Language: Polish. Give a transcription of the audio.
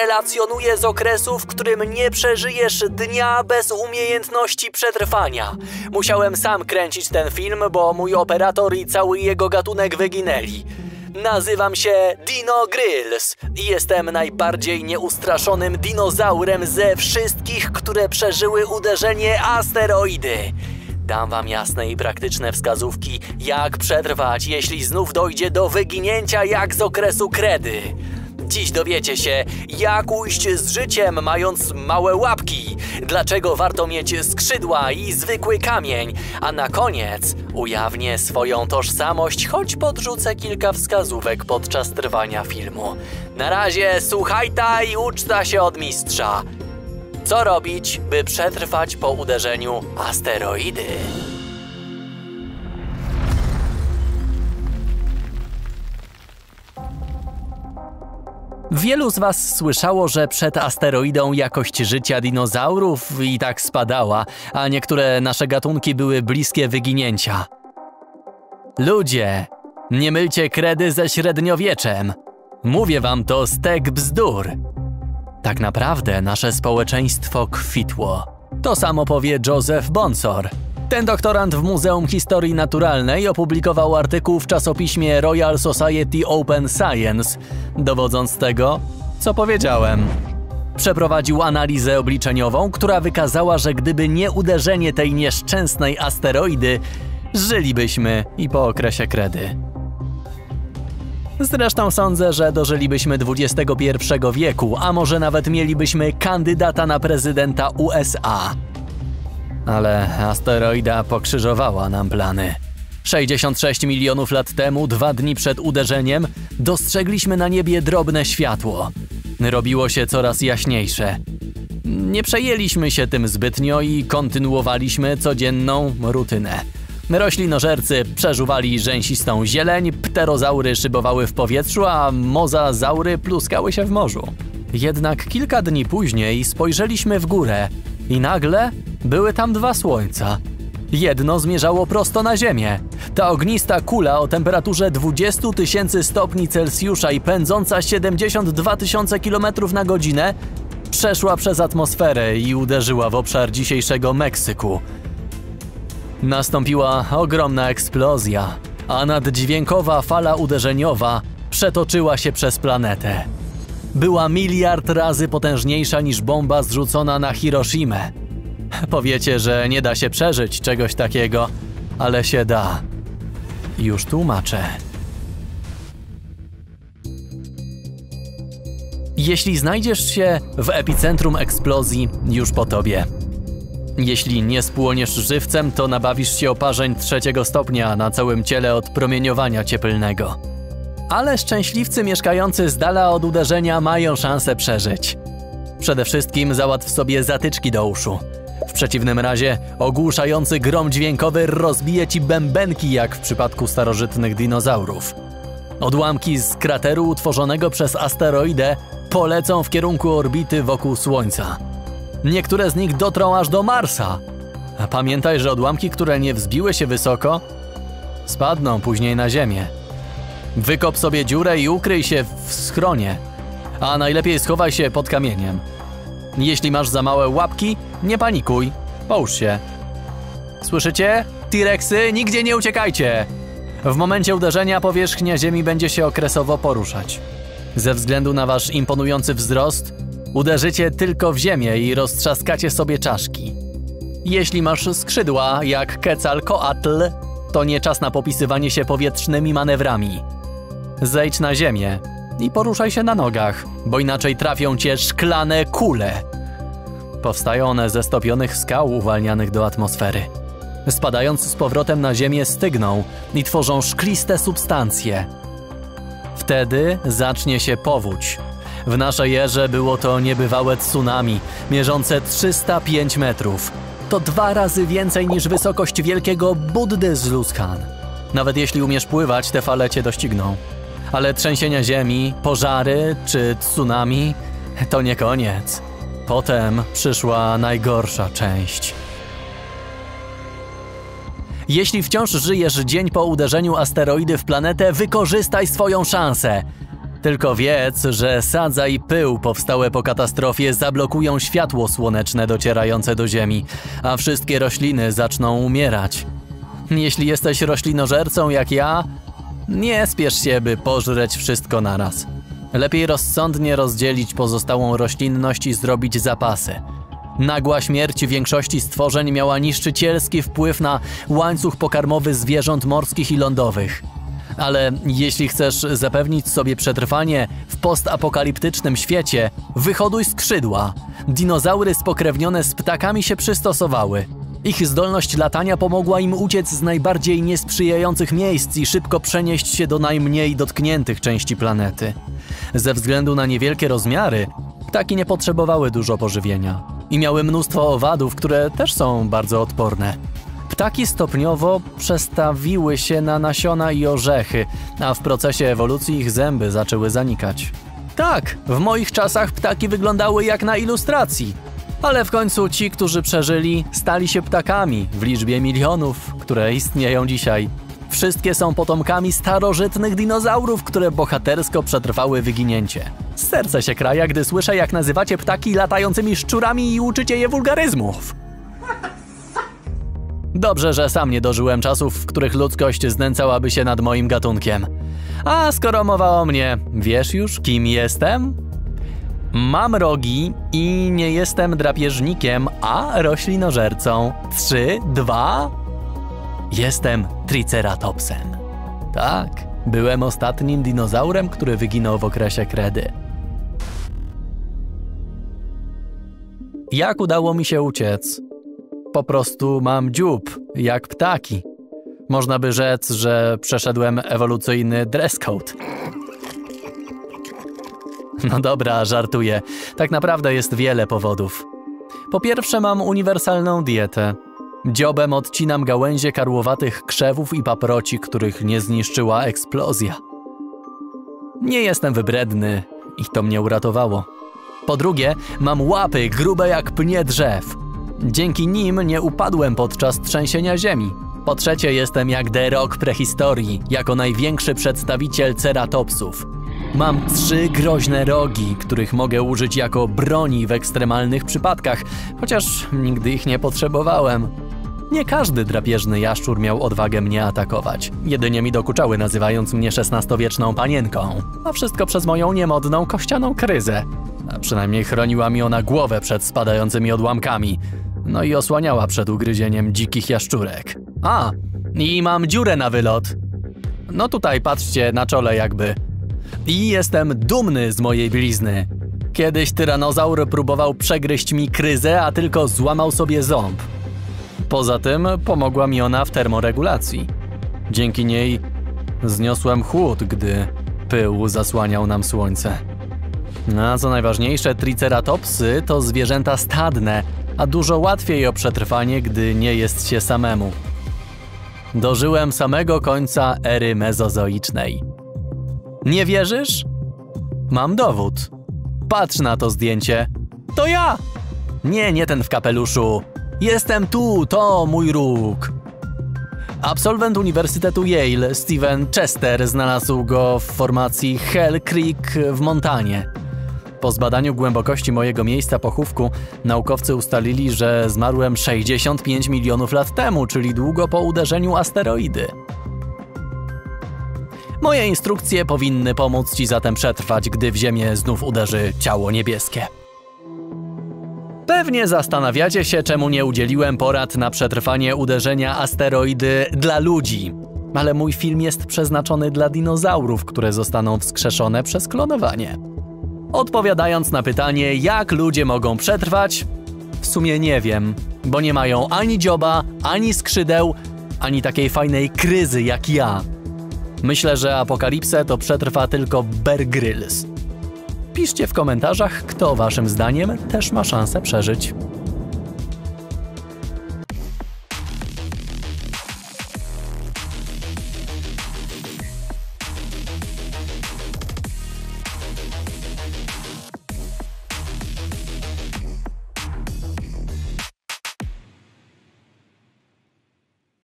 Relacjonuje z okresu, w którym nie przeżyjesz dnia bez umiejętności przetrwania. Musiałem sam kręcić ten film, bo mój operator i cały jego gatunek wyginęli. Nazywam się Dino Grills i jestem najbardziej nieustraszonym dinozaurem ze wszystkich, które przeżyły uderzenie asteroidy. Dam wam jasne i praktyczne wskazówki, jak przetrwać, jeśli znów dojdzie do wyginięcia jak z okresu kredy. Dziś dowiecie się, jak ujść z życiem mając małe łapki, dlaczego warto mieć skrzydła i zwykły kamień, a na koniec ujawnię swoją tożsamość, choć podrzucę kilka wskazówek podczas trwania filmu. Na razie słuchajta i uczta się od mistrza. Co robić, by przetrwać po uderzeniu asteroidy? Wielu z Was słyszało, że przed asteroidą jakość życia dinozaurów i tak spadała, a niektóre nasze gatunki były bliskie wyginięcia. Ludzie, nie mylcie kredy ze średniowieczem. Mówię Wam to stek bzdur. Tak naprawdę nasze społeczeństwo kwitło. To samo powie Joseph Bonsor. Ten doktorant w Muzeum Historii Naturalnej opublikował artykuł w czasopiśmie Royal Society Open Science, dowodząc tego, co powiedziałem. Przeprowadził analizę obliczeniową, która wykazała, że gdyby nie uderzenie tej nieszczęsnej asteroidy, żylibyśmy i po okresie kredy. Zresztą sądzę, że dożylibyśmy XXI wieku, a może nawet mielibyśmy kandydata na prezydenta USA. Ale asteroida pokrzyżowała nam plany. 66 milionów lat temu, dwa dni przed uderzeniem, dostrzegliśmy na niebie drobne światło. Robiło się coraz jaśniejsze. Nie przejęliśmy się tym zbytnio i kontynuowaliśmy codzienną rutynę. Roślinożercy przeżuwali rzęsistą zieleń, pterozaury szybowały w powietrzu, a mozazaury pluskały się w morzu. Jednak kilka dni później spojrzeliśmy w górę i nagle były tam dwa słońca. Jedno zmierzało prosto na Ziemię. Ta ognista kula o temperaturze 20 tysięcy stopni Celsjusza i pędząca 72 tysiące km na godzinę przeszła przez atmosferę i uderzyła w obszar dzisiejszego Meksyku. Nastąpiła ogromna eksplozja, a naddźwiękowa fala uderzeniowa przetoczyła się przez planetę. Była miliard razy potężniejsza niż bomba zrzucona na Hiroshimę. Powiecie, że nie da się przeżyć czegoś takiego, ale się da. Już tłumaczę. Jeśli znajdziesz się w epicentrum eksplozji, już po tobie. Jeśli nie spłoniesz żywcem, to nabawisz się oparzeń trzeciego stopnia na całym ciele od promieniowania cieplnego. Ale szczęśliwcy mieszkający z dala od uderzenia mają szansę przeżyć. Przede wszystkim załatw sobie zatyczki do uszu. W przeciwnym razie ogłuszający grom dźwiękowy rozbije ci bębenki jak w przypadku starożytnych dinozaurów. Odłamki z krateru utworzonego przez asteroidę polecą w kierunku orbity wokół Słońca. Niektóre z nich dotrą aż do Marsa. A pamiętaj, że odłamki, które nie wzbiły się wysoko, spadną później na Ziemię. Wykop sobie dziurę i ukryj się w schronie, a najlepiej schowaj się pod kamieniem. Jeśli masz za małe łapki, nie panikuj, połóż się. Słyszycie? T-Rexy, nigdzie nie uciekajcie! W momencie uderzenia powierzchnia Ziemi będzie się okresowo poruszać. Ze względu na wasz imponujący wzrost, uderzycie tylko w ziemię i roztrzaskacie sobie czaszki. Jeśli masz skrzydła, jak Quetzalcoatl, to nie czas na popisywanie się powietrznymi manewrami. Zejdź na ziemię i poruszaj się na nogach, bo inaczej trafią cię szklane kule. Powstają one ze stopionych skał uwalnianych do atmosfery. Spadając z powrotem na ziemię stygną i tworzą szkliste substancje. Wtedy zacznie się powódź. W naszej erze było to niebywałe tsunami, mierzące 305 metrów. To dwa razy więcej niż wysokość wielkiego Buddy z Luskan. Nawet jeśli umiesz pływać, te fale cię dościgną. Ale trzęsienia ziemi, pożary czy tsunami to nie koniec. Potem przyszła najgorsza część. Jeśli wciąż żyjesz dzień po uderzeniu asteroidy w planetę, wykorzystaj swoją szansę. Tylko wiedz, że sadza i pył powstałe po katastrofie zablokują światło słoneczne docierające do Ziemi, a wszystkie rośliny zaczną umierać. Jeśli jesteś roślinożercą jak ja, nie spiesz się, by pożreć wszystko naraz. Lepiej rozsądnie rozdzielić pozostałą roślinność i zrobić zapasy. Nagła śmierć większości stworzeń miała niszczycielski wpływ na łańcuch pokarmowy zwierząt morskich i lądowych. Ale jeśli chcesz zapewnić sobie przetrwanie w postapokaliptycznym świecie, wyhoduj skrzydła. Dinozaury spokrewnione z ptakami się przystosowały. Ich zdolność latania pomogła im uciec z najbardziej niesprzyjających miejsc i szybko przenieść się do najmniej dotkniętych części planety. Ze względu na niewielkie rozmiary, ptaki nie potrzebowały dużo pożywienia i miały mnóstwo owadów, które też są bardzo odporne. Ptaki stopniowo przestawiły się na nasiona i orzechy, a w procesie ewolucji ich zęby zaczęły zanikać. Tak, w moich czasach ptaki wyglądały jak na ilustracji. Ale w końcu ci, którzy przeżyli, stali się ptakami w liczbie milionów, które istnieją dzisiaj. Wszystkie są potomkami starożytnych dinozaurów, które bohatersko przetrwały wyginięcie. Serce się kraja, gdy słyszę, jak nazywacie ptaki latającymi szczurami i uczycie je wulgaryzmów. Dobrze, że sam nie dożyłem czasów, w których ludzkość znęcałaby się nad moim gatunkiem. A skoro mowa o mnie, wiesz już, kim jestem? Mam rogi i nie jestem drapieżnikiem, a roślinożercą. Trzy, dwa. Jestem triceratopsem. Tak, byłem ostatnim dinozaurem, który wyginął w okresie kredy. Jak udało mi się uciec? Po prostu mam dziób, jak ptaki. Można by rzec, że przeszedłem ewolucyjny dress code. No dobra, żartuję. Tak naprawdę jest wiele powodów. Po pierwsze, mam uniwersalną dietę. Dziobem odcinam gałęzie karłowatych krzewów i paproci, których nie zniszczyła eksplozja. Nie jestem wybredny i to mnie uratowało. Po drugie, mam łapy grube jak pnie drzew. Dzięki nim nie upadłem podczas trzęsienia ziemi. Po trzecie, jestem jak The Rock prehistorii, jako największy przedstawiciel ceratopsów. Mam trzy groźne rogi, których mogę użyć jako broni w ekstremalnych przypadkach, chociaż nigdy ich nie potrzebowałem. Nie każdy drapieżny jaszczur miał odwagę mnie atakować. Jedynie mi dokuczały, nazywając mnie szesnastowieczną panienką. A wszystko przez moją niemodną kościaną kryzę. A przynajmniej chroniła mi ona głowę przed spadającymi odłamkami. No i osłaniała przed ugryzieniem dzikich jaszczurek. A, i mam dziurę na wylot. No tutaj patrzcie, na czole jakby. I jestem dumny z mojej blizny. Kiedyś tyranozaur próbował przegryźć mi kryzę, a tylko złamał sobie ząb. Poza tym pomogła mi ona w termoregulacji. Dzięki niej zniosłem chłód, gdy pył zasłaniał nam słońce. A co najważniejsze, triceratopsy to zwierzęta stadne, a dużo łatwiej o przetrwanie, gdy nie jest się samemu. Dożyłem samego końca ery mezozoicznej. Nie wierzysz? Mam dowód. Patrz na to zdjęcie. To ja! Nie, nie ten w kapeluszu. Jestem tu, to mój róg. Absolwent Uniwersytetu Yale, Steven Chester, znalazł go w formacji Hell Creek w Montanie. Po zbadaniu głębokości mojego miejsca pochówku, naukowcy ustalili, że zmarłem 65 milionów lat temu, czyli długo po uderzeniu asteroidy. Moje instrukcje powinny pomóc Ci zatem przetrwać, gdy w Ziemię znów uderzy ciało niebieskie. Pewnie zastanawiacie się, czemu nie udzieliłem porad na przetrwanie uderzenia asteroidy dla ludzi. Ale mój film jest przeznaczony dla dinozaurów, które zostaną wskrzeszone przez klonowanie. Odpowiadając na pytanie, jak ludzie mogą przetrwać, w sumie nie wiem, bo nie mają ani dzioba, ani skrzydeł, ani takiej fajnej kryzy jak ja. Myślę, że apokalipsę to przetrwa tylko Bear Grylls. Piszcie w komentarzach, kto waszym zdaniem też ma szansę przeżyć.